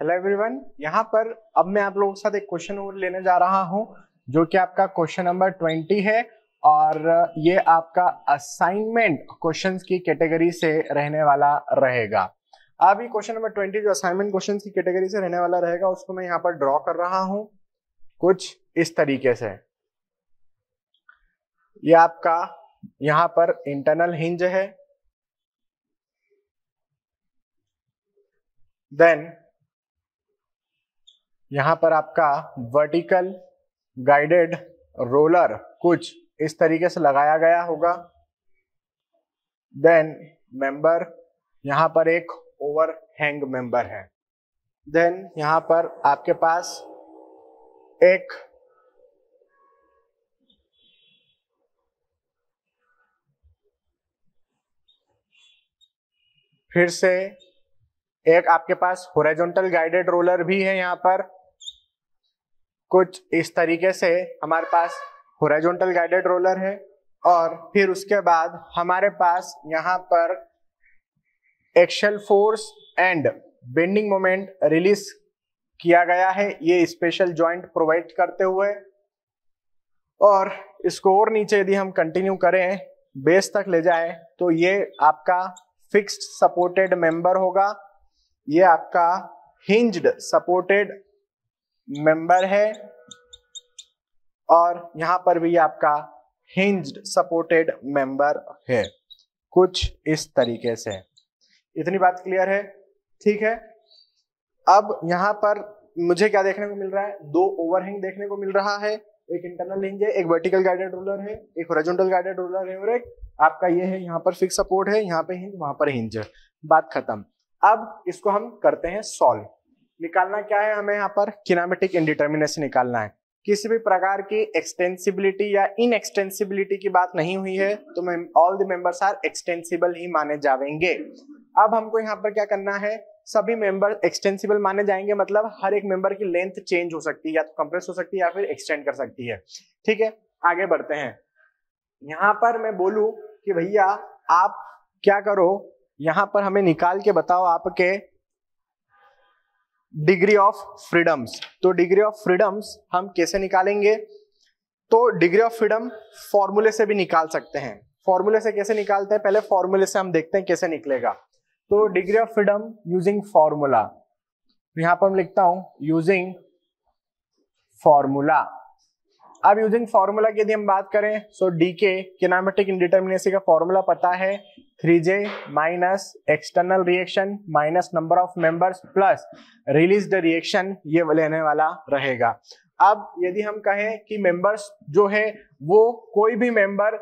Hello everyone यहाँ पर अब मैं आप लोगों के साथ एक क्वेश्चन और लेने जा रहा हूँ, जो कि आपका क्वेश्चन नंबर ट्वेंटी है और ये आपका असाइनमेंट क्वेश्चंस की कैटेगरी से रहने वाला रहेगा। अब ये क्वेश्चन नंबर ट्वेंटी जो असाइनमेंट क्वेश्चंस की कैटेगरी से रहने वाला रहेगा, उसको मैं यहाँ पर ड्रॉ कर रहा हूँ कुछ इस तरीके से। ये आपका यहाँ पर इंटरनल हिंज है। देन यहाँ पर आपका वर्टिकल गाइडेड रोलर कुछ इस तरीके से लगाया गया होगा। देन मेंबर यहाँ पर एक ओवर हैंग मेंबर है। देन यहाँ पर आपके पास एक फिर से एक आपके पास होराइजोंटल गाइडेड रोलर भी है यहाँ पर। कुछ इस तरीके से हमारे पास होराइजोंटल गाइडेड रोलर है और फिर उसके बाद हमारे पास यहाँ पर axial force and bending moment release किया गया है। ये स्पेशल जॉइंट प्रोवाइड करते हुए। और इसको और नीचे यदि हम कंटिन्यू करें बेस तक ले जाए तो ये आपका फिक्स्ड सपोर्टेड मेंबर होगा। ये आपका हिंज्ड सपोर्टेड मेंबर है। और यहाँ पर भी आपका हिंज्ड सपोर्टेड मेंबर है। कुछ इस तरीके से। इतनी बात क्लियर है? ठीक है? अब यहाँ पर मुझे क्या देखने को मिल रहा है? दो ओवरहिंग देखने को मिल रहा है। एक इंटरनल हिंज है, एक वर्टिकल गाइडेड रोलर है, एक हॉरिजॉन्टल गाइडेड रोलर है और एक आपका ये है, यहाँ पर फिक्स सपोर्ट है, यहाँ पे हिंज वहाँ पर हिंज बात खत्म। अब इसको हम करते हैं सॉल्व निकालना क्या है हमें यहाँ पर? किनामेटिक इंडिटर्मिनेसी निकालना है। किसी भी प्रकार की एक्सटेंसिबिलिटी या इन एक्सटेंसिबिलिटी की बात नहीं हुई है तो all the members are extensible ही माने जाएँगे। अब हमको यहाँ पर क्या करना है? सभी मेंबर एक्सटेंसिबल माने जाएँगे मतलब हर एक मेंबर की लेंथ चेंज हो सकती है, या तो कंप्रेस हो सकती है, या फिर एक्सटेंड कर सकती है। ठीक है? आगे बढ़ते हैं। यहाँ पर मैं बोलू कि भैया, आप क्या करो? यहाँ पर हमें निकाल के बताओ आपके डिग्री ऑफ़ फ्रीडम्स। तो डिग्री ऑफ़ फ्रीडम्स हम कैसे निकालेंगे? तो डिग्री ऑफ़ फ्रीडम फॉर्मूले से भी निकाल सकते हैं। फॉर्मूले से कैसे निकालते हैं? पहले फॉर्मूले से हम देखते हैं कैसे निकलेगा। तो degree of freedom using formula. यहाँ पर मैं लिखता हूँ, यूजिंग फॉर्मूला। अब यूजिंग फॉर्मूला की यदि हम बात करें so D K kinematic indeterminacy का फॉर्मूला पता है three J minus external reaction minus number of members plus release the reaction ये लेने वाला रहेगा। अब यदि हम कहें कि मेंबर्स जो है, वो कोई भी मेंबर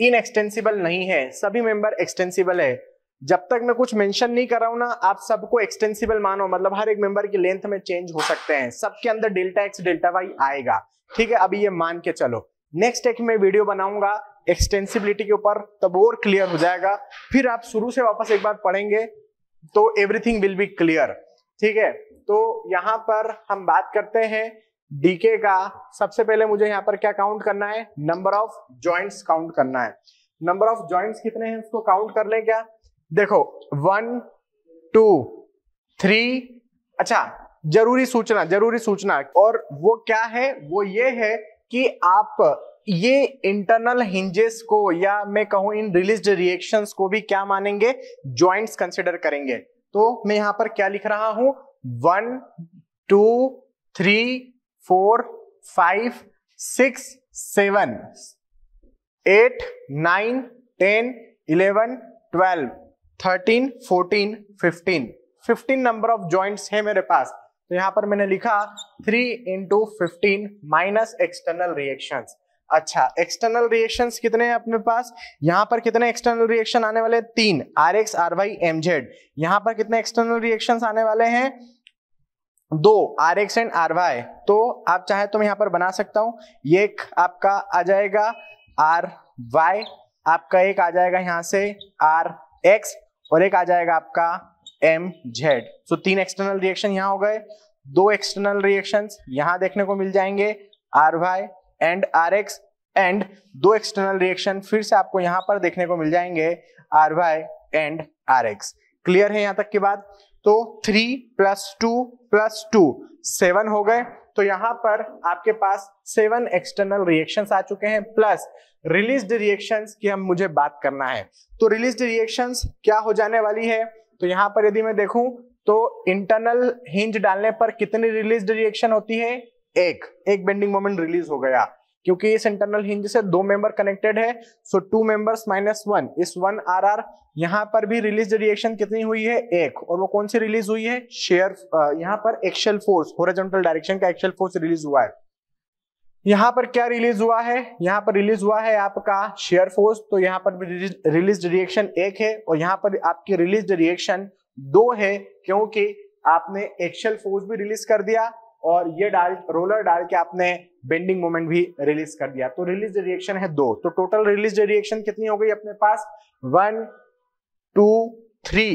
इनएक्सटेंसिबल नहीं है, सभी मेंबर एक्सटेंसिबल है जब तक मैं कुछ मेंशन नहीं कर रहा हूँ ना, आप सबको एक्सटेंसिबल मानो मतलब हर एक मेंबर की लेंथ में चेंज हो सकते हैं। सबके अंदर डेल्टा एक्स डेल्टा वाई आएगा। ठीक है, अभी ये मान के चलो। नेक्स्ट एक मैं वीडियो बनाऊँगा एक्सटेंसिबिलिटी के ऊपर, तब और क्लियर हो जाएगा। फिर आप शुरू से वापस एक बार पढ़ेंगे तो एवरीथिंग विल बी क्लियर ठीक है तो यहाँ पर हम बात करते हैं डीके का। सबसे पहले मुझे यहाँ पर क्या काउंट करना है? नंबर ऑफ़ जॉइंट्स काउंट करना है। नंबर ऑफ़ जॉइंट्स कितने हैं उसको काउंट कर ले क्या? देखो वन टू थ्री अच्छा ज़रूरी सूचना ज़रूरी सूचना, और वो क्या है? वो ये है कि आप ये इंटरनल हिंजेस को या मैं कहूँ इन रिलीज़ रिएक्शंस को भी क्या मानेंगे? जॉइंट्स कंसिडर करेंगे। तो मैं यहाँ पर क्या लिख रहा हूँ? One two three four five six seven eight nine ten eleven twelve thirteen fourteen fifteen fifteen number of joints है मेरे पास। तो यहाँ पर मैंने लिखा three into fifteen minus external reaction अच्छा एक्सटर्नल रिएक्शन कितने हैं अपने पास? यहाँ पर कितने एक्सटर्नल रिएक्शन आने वाले तीन। R X R Y M Z यहाँ पर कितने एक्सटर्नल रिएक्शन आने वाले हैं? दो। R X and R Y तो आप चाहे तो मैं यहाँ पर बना सकता हूँ। ये एक आपका आ जाएगा आर वाई आपका एक आ जाएगा यहाँ से आर एक्स और एक आ जाएगा आपका एम जेड सो तीन एक्सटर्नल रिएक्शन यहाँ हो गए। दो एक्सटर्नल रिएक्शन यहाँ देखने को मिल जाएँगे। R Y and R X and दो एक्सटर्नल रिएक्शन फिर से आपको यहाँ पर देखने को मिल जाएँगे। R Y and R X clear है यहाँ तक की बात? तो three plus two plus two seven हो गए तो यहाँ पर आपके पास सेवन एक्सटर्नल रिएक्शंस आ चुके हैं प्लस रिलीज़ रिएक्शंस की हम मुझे बात करना है। तो रिलीज़ रिएक्शंस क्या हो जाने वाली है? तो यहाँ पर यदि मैं देखूँ तो इंटरनल हिंज डालने पर कितनी रिलीज़ रिएक्शन होती है? एक। एक बेंडिंग मोमेंट रिलीज़ हो गया। क्योंकि इस इंटरनल हिंज से दो मेंबर कनेक्टेड है so two members minus one is one R R यहाँ पर भी रिलीज़ रिएक्शन कितनी हुई है? एक. और वो कौन सी रिलीज़ हुई है? शेयर यहाँ पर एक्शल फोर्स होरिजेंटल डायरेक्शन का एक्शल फोर्स रिलीज़ हुआ है। यहाँ पर क्या रिलीज़ हुआ है? यहाँ पर रिलीज़ हुआ है आपका शेयर फोर्स तो यहाँ पर भी रिलीज़ रिएक्शन एक है और यहाँ पर आपकी रिलीज़ रिएक्शन दो है, क्योंकि आपने एक्शल फोर्स भी रिलीज़ कर दिया। और ये डाल, रोलर डाल के आपने बेंडिंग मोमेंट भी रिलीज़ कर दिया। तो रिलीज़ रिएक्शन है दो। तो टोटल रिलीज़ रिएक्शन कितनी हो गई अपने पास? One two three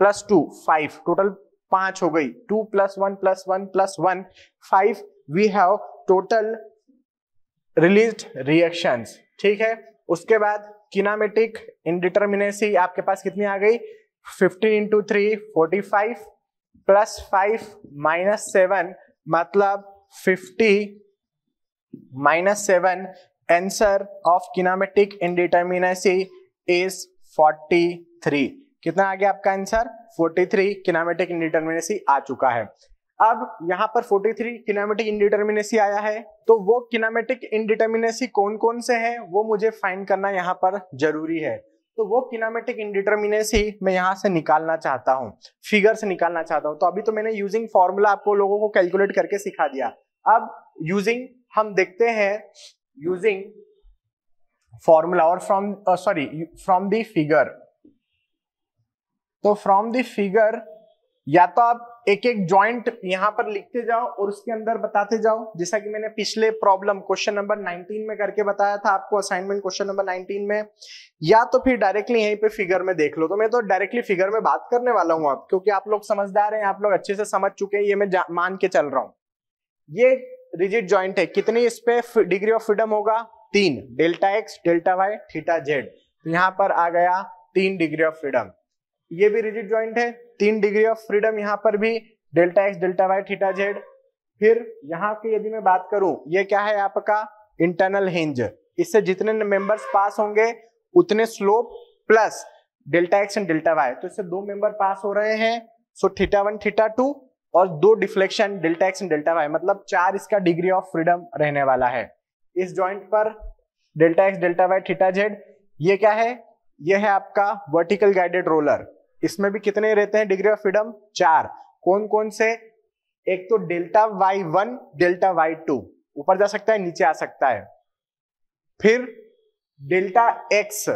plus two five total पाँच हो गई। Two plus one plus one plus one five we have total release reactions ठीक है? उसके बाद किनामेटिक इनडिटर्मिनेसी आपके पास कितनी आ गई? Fifteen into three forty five plus five minus seven मतलब 50 minus seven answer of kinematic indeterminacy is 43 कितना आ गया आपका आंसर 43 किनामेटिक इनडिटर्मिनेसी आ चुका है। अब यहाँ पर 43 किनामेटिक इनडिटर्मिनेसी आया है तो वो किनामेटिक इनडिटर्मिनेसी कौन कौन से हैं, वो मुझे फाइंड करना यहाँ पर ज़रूरी है। तो वो किनामेटिक इनडिटर्मिनेसी मैं यहाँ से निकालना चाहता हूँ फिगर से निकालना चाहता हूँ। तो अभी तो मैंने यूजिंग फॉर्मूला आपको लोगों को कैलकुलेट करके सिखा दिया। अब यूजिंग हम देखते हैं यूजिंग फॉर्मूला और from sorry from the figure तो फ्रॉम द फिगर या तो आप एक एक जॉइंट यहाँ पर लिखते जाओ और उसके अंदर बताते जाओ। जैसा कि मैंने पिछले प्रॉब्लम क्वेश्चन नंबर 19 में करके बताया था, आपको असाइनमेंट क्वेश्चन नंबर 19 में, या तो फिर डायरेक्टली यहीं पे फिगर में देख लो। तो मैं तो डायरेक्टली फिगर में बात करने वाला हूँ आप क्योंकि आप लोग समझदार हैं, आप लोग अच्छे से समझ चुके हैं, ये मैं मान के चल रहा हूँ। ये रिजिट ज्वाइंट है। कितनी इस पे डिग्री ऑफ़ फ्रीडम होगा? तीन। Delta X, delta Y, theta Z. तो यहाँ पर आ गया तीन डिग्री ऑफ़ फ्रीडम ये भी रिजिट ज्वाइंट है। तीन डिग्री ऑफ़ फ्रीडम यहाँ पर भी, delta x, delta y, theta z. फिर यहाँ की यदि मैं बात करूँ, ये क्या है आपका? Internal hinge. इससे जितने मेंबर्स पास होंगे, उतने slope plus delta x and delta y. तो इससे दो मेंबर पास हो रहे हैं, so theta one, theta two और दो deflection, delta x and delta y. मतलब चार इसका डिग्री ऑफ़ फ्रीडम रहने वाला है। इस जॉइंट पर delta x, delta y, theta z, ये क्या है? ये है आपका वर्टिकल गाइडेड रोलर। इसमें भी कितने रहते हैं? डिग्री ऑफ़ फ्रीडम चार। कौन कौन से? एक तो delta y one, delta y two. ऊपर जा सकता है, नीचे आ सकता है। फिर डेल्टा एक्स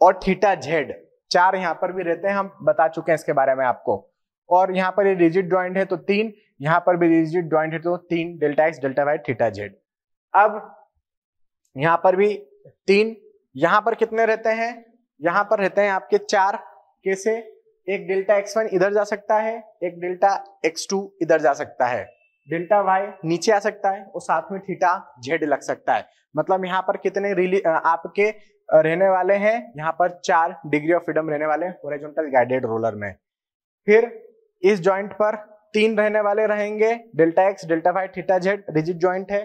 और थीटा जेड। चार यहाँ पर भी रहते हैं, हम बता चुके हैं इसके बारे में आपको। और यहाँ पर ये रिजिड ज्वाइंट है तो तीन, यहाँ पर भी रिजिड ज्वाइंट है तो तीन, delta x, delta y, theta z. अब यहाँ पर भी तीन, यहाँ पर कितने रहते हैं? यहाँ पर रहते हैं आपके चार। कैसे एक डेल्टा एक्स वन इधर जा सकता है, एक डेल्टा एक्स टू इधर जा सकता है। डेल्टा वाई नीचे आ सकता है और साथ में थीटा जेड लग सकता है। मतलब यहाँ पर कितने रिली आपके रहने वाले हैं? यहाँ पर चार डिग्री ऑफ़ फ्रीडम रहने वाले ओरिजेंटल गाइडेड रोलर में। फिर इस जॉइंट पर तीन रहने वाले रहेंगे, delta x, delta y, theta z, rigid joint है।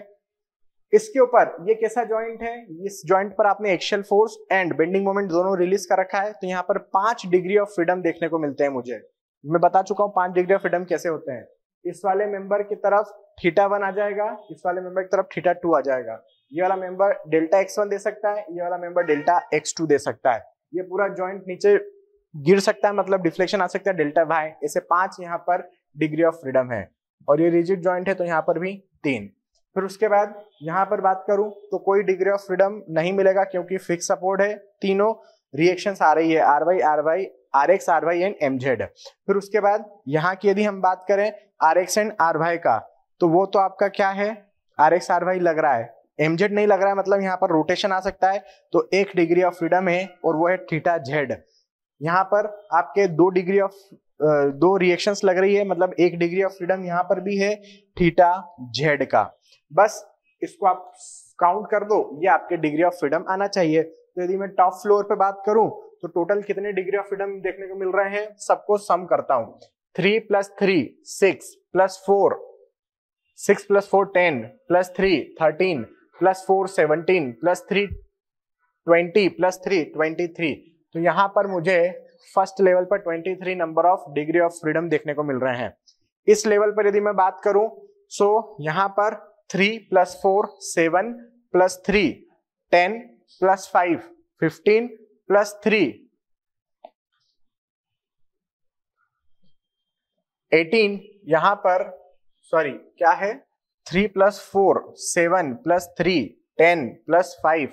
इसके ऊपर ये कैसा ज्वाइंट है? इस ज्वाइंट पर आपने axial force and bending moment दोनों रिलीज़ कर रखा है तो यहाँ पर पाँच डिग्री ऑफ़ फ्रीडम देखने को मिलते हैं मुझे। मैं बता चुका हूँ पाँच डिग्री ऑफ़ फ्रीडम कैसे होते हैं। इस वाले मेंबर की तरफ़ थीटा वन आ जाएगा, इस वाले मेंबर की तरफ़ थीटा टू आ जाएगा। ये वाला मेंबर डेल्टा एक्स वन दे सकता है, ये वाला मेंबर डेल्टा एक्स टू दे सकता है। ये पूरा ज्वाइंट नीचे गिर सकता है मतलब डिफ्लेक्शन आ सकता है डेल्टा वाई ऐसे पाँच यहाँ पर डिग्री ऑफ़ फ्रीडम है। और ये रिजिड ज्वाइंट है तो यहाँ पर भी तीन। फिर उसके बाद यहाँ पर बात करूँ तो कोई डिग्री ऑफ़ फ्रीडम नहीं मिलेगा क्योंकि फिक्स सपोर्ट है, तीनों रिएक्शंस आ रही है R y R y R x R y and M z फिर उसके बाद यहाँ की यदि हम बात करें R x and R y का तो वो तो आपका क्या है? आर एक्स आर वाई लग रहा है। एम जेड नहीं लग रहा है मतलब यहाँ पर रोटेशन आ सकता है। तो एक डिग्री ऑफ़ फ्रीडम है और वो है थीटा जेड यहाँ पर आपके दो डिग्री ऑफ़ दो रिएक्शंस लग रही है मतलब एक डिग्री ऑफ़ फ्रीडम यहाँ पर भी है थीटा जेड का। बस इसको आप काउंट कर दो, ये आपके डिग्री ऑफ़ फ्रीडम आना चाहिए। तो यदि मैं टॉप फ्लोर पे बात करूँ तो टोटल कितने डिग्री ऑफ़ फ्रीडम देखने को मिल रहे हैं? सबको सम करता हूँ। Three plus three six plus four six plus four ten plus three thirteen plus four seventeen plus three twenty plus three twenty three तो यहाँ पर मुझे फ़र्स्ट लेवल पर twenty three number of degree of freedom देखने को मिल रहे हैं। इस लेवल पर यदि मैं बात करूँ सो यहाँ पर three plus four seven plus three ten plus five fifteen plus three eighteen यहाँ पर सॉरी क्या है? Three plus four seven plus three ten plus five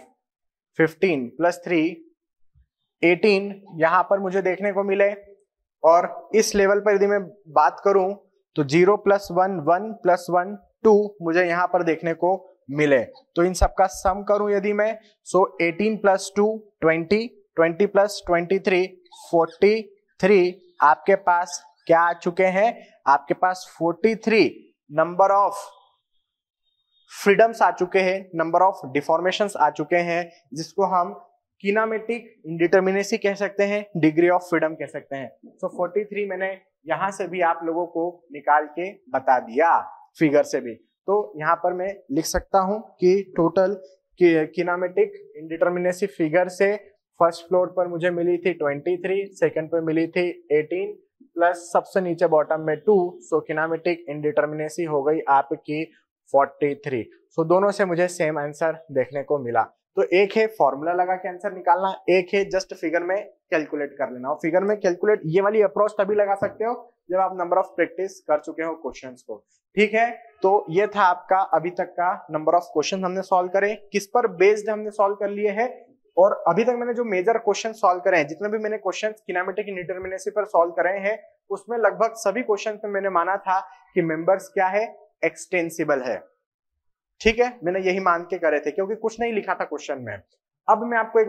fifteen plus three eighteen यहाँ पर मुझे देखने को मिले और इस लेवल पर यदि मैं बात करूँ तो zero plus one one plus one, two मुझे यहाँ पर देखने को मिले। तो इन सबका सम करूँ यदि मैं so eighteen plus two, twenty twenty plus twenty three, forty three, आपके पास क्या आ चुके हैं? आपके पास forty three number of freedoms आ चुके हैं, नंबर ऑफ़ डिफॉर्मेशन आ चुके हैं, जिसको हम किनामेटिक इंडिटर्मिनेसी कह सकते हैं डिग्री ऑफ़ फ्रीडम कह सकते हैं। सो so, 43 मैंने यहाँ से भी आप लोगों को निकाल के बता दिया फिगर से भी। तो यहाँ पर मैं लिख सकता हूँ कि टोटल किनामेटिक इंडिटर्मिनेसी फिगर से फ़र्स्ट फ्लोर पर मुझे मिली थी 23 सेकंड पर मिली थी 18 प्लस सबसे नीचे बॉटम में टू सो किनामेटिक इंडिटर्मिनेसी हो गई आपकी 43 सो दोनों से मुझे सेम आंसर देखने को मिला। तो एक है फॉर्मूला लगा के आंसर निकालना, एक है जस्ट फिगर में कैलकुलेट कर लेना। और फिगर में कैलकुलेट ये वाली अप्रोच तभी लगा सकते हो जब आप नंबर ऑफ़ प्रैक्टिस कर चुके हो क्वेश्चंस को। ठीक है? तो ये था आपका अभी तक का नंबर ऑफ़ क्वेश्चन हमने सॉल्व करे, किस पर बेस्ड हमने सॉल्व कर लिए है, और अभी तक मैंने जो मेजर क्वेश्चन सॉल्व करे हैं, जितने भी मैंने क्वेश्चन किनामेटिक इंडिटर्मिनेसी पर सॉल्व करे हैं, उसमें लगभग सभी क्वेश्चन में मैंने माना था कि मेंबर्स क्या है? एक्सटेंसिबल है। ठीक है? मैंने यही मान के करे थे, क्योंकि कुछ नहीं लिखा था क्वेश्चन में। अब मैं आपको एक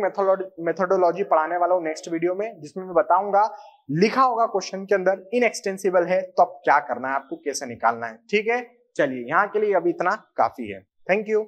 मेथोडोलॉजी पढ़ाने वाला हूँ नेक्स्ट वीडियो में, जिसमें मैं बताऊँगा, लिखा होगा क्वेश्चन के अंदर इनएक्सटेंसिबल है तो अब क्या करना है, आपको कैसे निकालना है, ठीक है? चलिए, यहाँ के लिए अभी इतना, काफ़ी है। Thank you